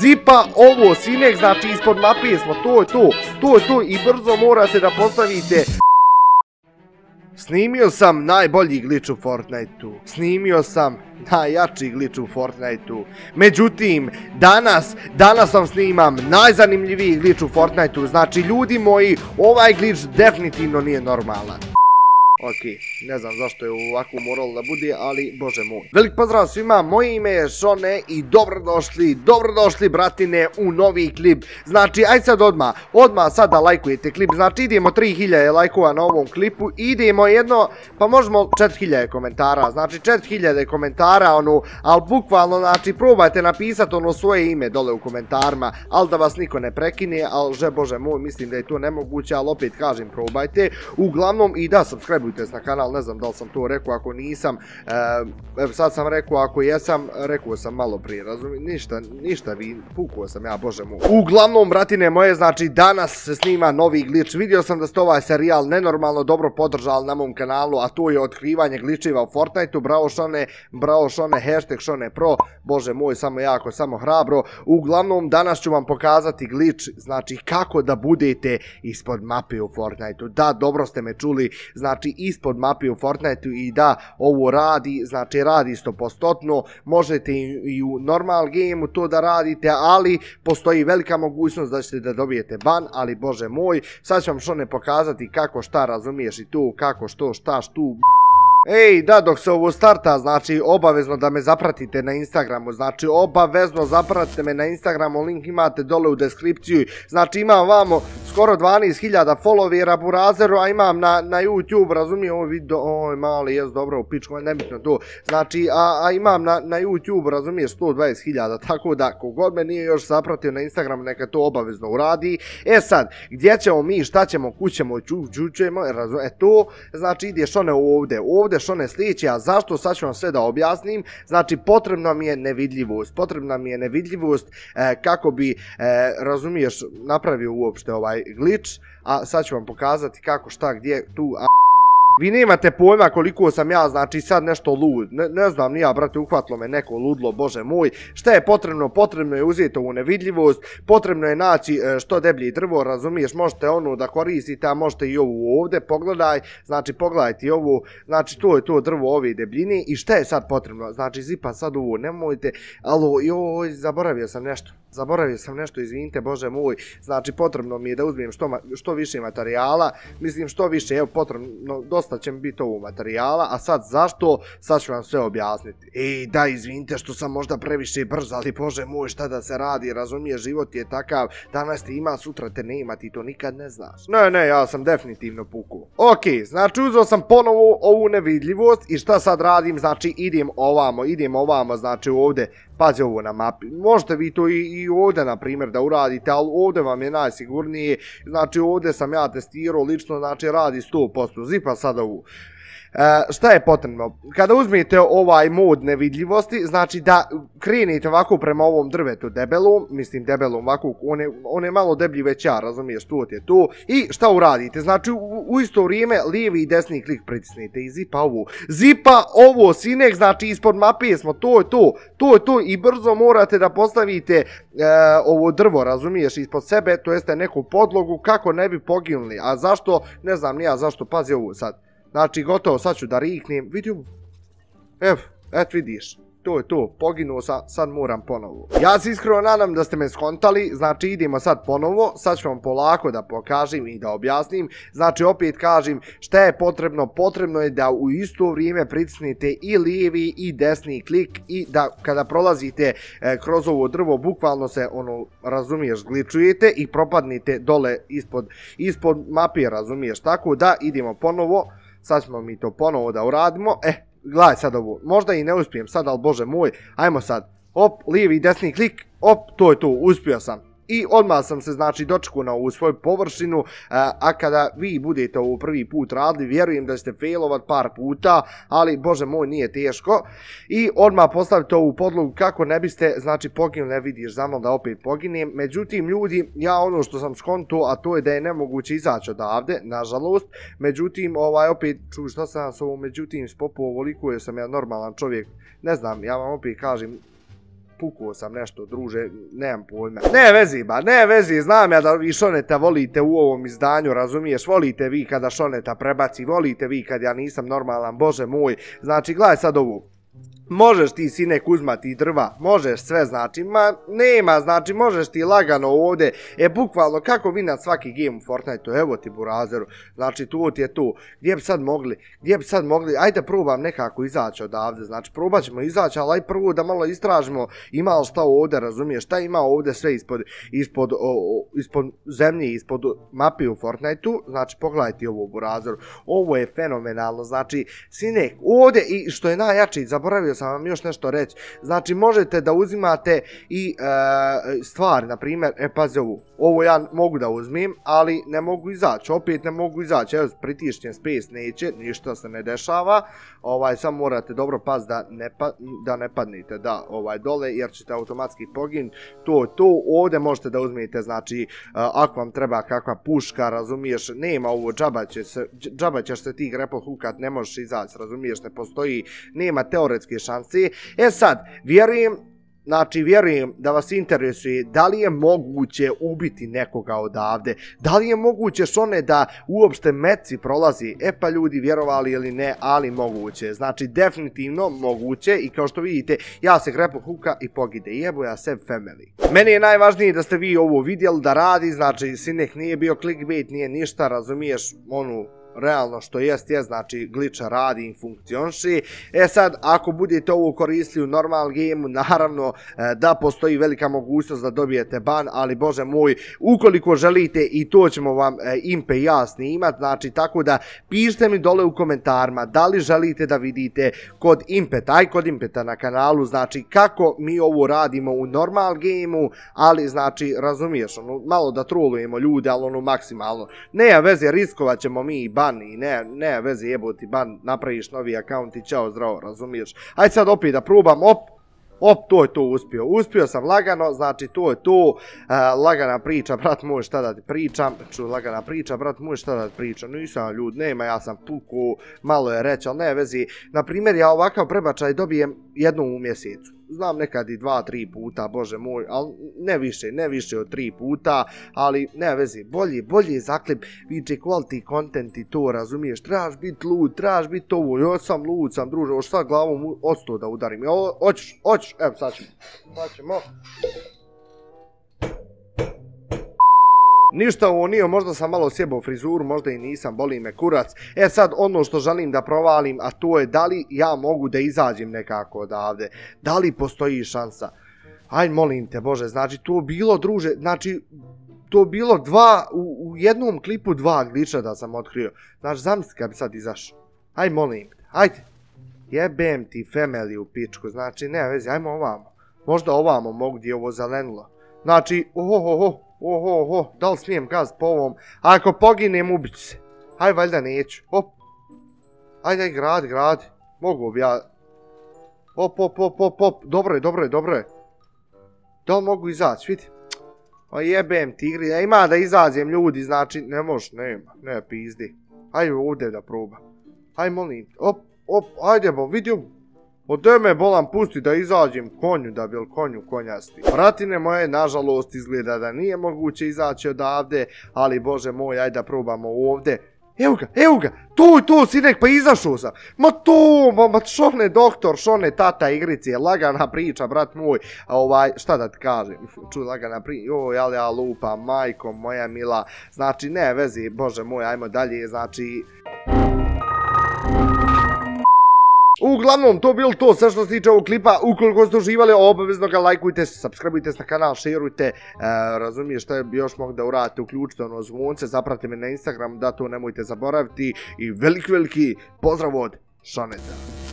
zipa ovo, sinek, znači ispod mapije smo, to je to, to je to i brzo morate da postavite Snimio sam najbolji glitch u Fortniteu. Snimio sam najjači glitch u Fortniteu. Međutim, danas, danas vam snimam najzanimljiviji glitch u Fortniteu. Znači, ljudi moji, ovaj glitch definitivno nije normalan. Ok, ne znam zašto je ovako moralo da bude, ali bože moj. Velik pozdrav svima, moje ime je Šone i dobrodošli, dobrodošli bratine u novi klip. Znači, aj sad odmah, odmah sada lajkujete klip. Znači, idemo 3000 lajkova na ovom klipu, idemo jedno, pa možemo 4000 komentara. Znači, 4000 komentara, ono, ali bukvalno, znači, probajte napisati ono svoje ime dole u komentarima, ali da vas niko ne prekine, ali že bože moj, mislim da je to nemoguće, ali opet kažem, probajte. Uglavnom, i da, subscribe subscribeujte na kanal, ne znam da li sam to rekao, ako nisam, evo sad sam rekao, ako jesam, rekao sam malo prije, razumijem, ništa, ništa, vi, sam ja, bože mu. Uglavnom, bratine moje, znači, danas se snima novi glitch, vidio sam da ste ovaj serijal nenormalno dobro podržali na mom kanalu, a to je otkrivanje glitchiva u Fortniteu, bravo šone, bravo šone, hashtag šone pro, bože moj, samo jako, samo hrabro. Uglavnom, danas ću vam pokazati glitch, znači, kako da budete ispod mape u Fortniteu. Da, dobro ste me čuli, znači, ispod mape u Fortniteu i da ovo radi, znači radi 100%, možete i u normal gameu to da radite, ali postoji velika mogućnost da ćete da dobijete ban, ali bože moj, sad ću vam što ne pokazati kako šta razumiješ i tu, kako što, šta, štu, Ej, da, dok se ovo starta, znači, obavezno da me zapratite na Instagramu, znači, obavezno zapratite me na Instagramu, link imate dole u deskripciju, znači, imam vamo skoro 12.000 followera burazeru, a imam na, na YouTube, razumijem ovo video, oj, mali, jes, dobro, u pičku, nebitno to, znači, a, a imam na, na YouTube, razumiješ, 120.000, tako da, kogod me nije još zapratio na Instagramu, neka to obavezno uradi. E sad, gdje ćemo mi, šta ćemo, kućemo, čućemo, razumiješ, e to, znači, ideš one ovdje, ovdje što ne sljedeće, a zašto sad ću vam sve da objasnim, znači potrebna mi je nevidljivost, potrebna mi je nevidljivost e, kako bi, e, razumiješ, napravio uopšte ovaj glitch, a sad ću vam pokazati kako, šta, gdje, tu, a... Vi nemate pojma koliko sam ja, znači sad nešto lud, ne, ne znam, nija brate, uhvatilo me neko ludlo, bože moj, šta je potrebno, potrebno je uzeti ovu nevidljivost, potrebno je naći e, što deblji drvo, razumiješ, možete onu da koristite, a možete i ovu ovdje, pogledaj, znači pogledajte ovu, znači to je to drvo ove debljine. I šta je sad potrebno, znači zipa sad ovu, nemojte, alo, joj, zaboravio sam nešto. Zaboravio sam nešto, izvinite, bože moj, znači potrebno mi je da uzmijem što, više materijala, mislim što više, evo potrebno, dosta će mi biti ovo materijala, a sad zašto, sad ću vam sve objasniti. Ej, da, izvinite što sam možda previše brz, ali bože moj, šta da se radi, razumije, život je takav, danas te ima, sutra te nema, ti to nikad ne znaš. Ne, ne, ja sam definitivno puku. Ok, znači uzeo sam ponovo ovu nevidljivost i šta sad radim, znači idem ovamo, idem ovamo, znači ovdje Pazi ovo na mapi. Možete vi to i, ovdje, na primjer, da uradite, ali ovdje vam je najsigurnije. Znači, ovdje sam ja testirao, lično, znači, radi 100%. Zipa sad ovu. E, šta je potrebno? Kada uzmete ovaj mod nevidljivosti, znači da krenete ovako prema ovom drvetu debelom, mislim debelom ovako, on je, on je malo deblji već ja, razumiješ, tu je tu, i šta uradite? Znači u, u isto vrijeme lijevi i desni klik pritisnite i zipa ovu. Zipa ovo, sinek, znači ispod mape smo, to je to, to je to i brzo morate da postavite e, ovo drvo, razumiješ, ispod sebe, to jeste neku podlogu, kako ne bi poginuli, a zašto, ne znam nija zašto, pazi ovo sad. Znači, gotovo, sad ću da riknem. Vidim. Evo, et vidiš. To je to, poginuo sam, sad moram ponovo. Ja se iskreno nadam da ste me skontali, znači idemo sad ponovo, sad ću vam polako da pokažem i da objasnim. Znači opet kažem šta je potrebno, potrebno je da u isto vrijeme pritisnite i lijevi i desni klik i da kada prolazite e, kroz ovo drvo bukvalno se ono razumiješ gličujete i propadnite dole ispod, ispod mapije razumiješ. Tako da idemo ponovo. Sad ćemo mi to ponovo da uradimo. E, gledaj sad ovo. Možda i ne uspijem sad, ali bože moj. Ajmo sad. Op, lijevi i desni klik. Op, to je to. Uspio sam i odmah sam se znači dočekao na ovu svoju površinu, a kada vi budete ovo prvi put radili, vjerujem da ćete failovat par puta, ali bože moj nije teško. I odmah postavite ovu podlogu kako ne biste znači poginuli, ne vidiš za da opet poginem, međutim ljudi, ja ono što sam skonto, a to je da je nemoguće izaći odavde, nažalost, međutim ovaj opet, čuj šta sam s ovom, međutim spopo ovoliko je sam ja normalan čovjek, ne znam, ja vam opet kažem, pukao sam nešto, druže, nemam pojma. Ne vezi, ba, ne vezi, znam ja da vi Šoneta volite u ovom izdanju, razumiješ, volite vi kada Šoneta prebaci, volite vi kad ja nisam normalan, bože moj, znači, gledaj sad ovu, Možeš ti sine uzmati drva, možeš sve znači, ma nema znači, možeš ti lagano ovdje, e bukvalno kako vi na svaki game u Fortniteu, evo ti burazeru, znači tu ti je tu, gdje bi sad mogli, gdje bi sad mogli, ajde probam nekako izaći odavde, znači probat ćemo izaći, ali aj prvo da malo istražimo ima li šta ovdje, razumiješ, šta ima ovdje sve ispod, ispod, o, ispod zemlje, ispod mapi u Fortniteu, znači pogledajte ovo burazeru, ovo je fenomenalno, znači sine, ovdje i što je najjači, zaboravio sam vam još nešto reći. Znači, možete da uzimate i e, stvari, na primjer, e, pazi ovu, ovo ja mogu da uzmem, ali ne mogu izaći, opet ne mogu izaći, evo, pritišćen space neće, ništa se ne dešava, ovaj, samo morate dobro pas da ne, pa, da ne padnite, da, ovaj, dole, jer ćete automatski pogin, to, to, ovdje možete da uzmete, znači, e, ako vam treba kakva puška, razumiješ, nema ovo, džaba, će se, džaba ćeš se ti grapple hookat, ne možeš izaći, razumiješ, ne postoji, nema teoretske šanse. E sad, vjerujem, znači vjerujem da vas interesuje da li je moguće ubiti nekoga odavde, da li je moguće šone da uopšte meci prolazi, e pa ljudi vjerovali ili ne, ali moguće, znači definitivno moguće i kao što vidite ja se grepo huka i pogide, jebo ja seb family. Meni je najvažnije da ste vi ovo vidjeli da radi, znači sinek nije bio clickbait, nije ništa, razumiješ onu realno što jest, je znači glitcha radi i funkcionši. E sad, ako budete ovo koristili u normal gameu, naravno e, da postoji velika mogućnost da dobijete ban, ali bože moj, ukoliko želite i to ćemo vam e, impe ja snimat, znači tako da pišite mi dole u komentarima da li želite da vidite kod impeta, aj kod impeta na kanalu, znači kako mi ovo radimo u normal gameu, ali znači razumiješ, ono, malo da trolujemo ljude, ali ono maksimalno. Ne, veze, riskovat ćemo mi i ban ban i ne, ne veze jeboti ban, napraviš novi akaunt i čao zdravo, razumiješ. Ajde sad opet da probam, op, op, to je to uspio. Uspio sam lagano, znači to je to, uh, lagana priča, brat moj šta da ti pričam, ču lagana priča, brat moj šta da ti pričam, nisam ljud, nema, ja sam puku, malo je reći, ali ne vezi. Naprimjer, ja ovakav prebačaj dobijem jednom u mjesecu znam nekad i dva, tri puta, bože moj, ali ne više, ne više od tri puta, ali ne vezi, bolji, bolji zaklip, viče quality content i to, razumiješ, trebaš bit lud, trebaš bit ovo, jo sam lud, sam druže, oš sad glavom od da udarim, jo, oćeš, oćeš, evo sad ćemo, sad ćemo. Ništa nije, možda sam malo sjebao frizuru, možda i nisam, boli me kurac. E sad, ono što želim da provalim, a to je da li ja mogu da izađem nekako odavde. Da li postoji šansa? Aj, molim te, Bože, znači, to bilo, druže, znači, to bilo dva, u, u jednom klipu dva gliča da sam otkrio. Znači, zamisli kad bi sad izašao. Aj, molim te, ajde. Jebem ti family u pičku, znači, ne vezi, ajmo ovamo. Možda ovamo mogu gdje ovo zelenilo. Znači, oho, oho, Oho, da li smijem gaz po ovom? Ako poginem, ubit se. Haj, valjda neću. Hop. Ajde, gradi, gradi. Mogu bi ja... Hop, hop, hop, hop, hop. Dobro je, dobro je, dobro je. Da li mogu izaći, vidi? O jebem tigri, ja ima da izađem ljudi, znači, ne može, nema, ne pizdi. Hajde ovdje da proba. Hajde molim, op, op, hajde bo, vidio, Od me bolan pusti da izađem konju da bil konju konjasti. Vratine moje, nažalost, izgleda da nije moguće izaći odavde, ali bože moj, ajde da probamo ovde. Evo ga, evo ga, je to, sinek, pa izašao sam. Ma to, ma, ma šone doktor, šone tata igrice, lagana priča, brat moj. A ovaj, šta da ti kažem, čuj, lagana priča, joj, ali ja lupa, majko moja mila. Znači, ne vezi, bože moj, ajmo dalje, znači... Uglavnom, to bilo to sve što se tiče ovog klipa. Ukoliko ste uživali, obavezno ga lajkujte, subscribeujte se na kanal, šerujte, e, razumiješ što je još mogu da uradite, uključite ono zvonce, zapratite me na Instagram, da to nemojte zaboraviti i veliki, veliki pozdrav od Šaneta.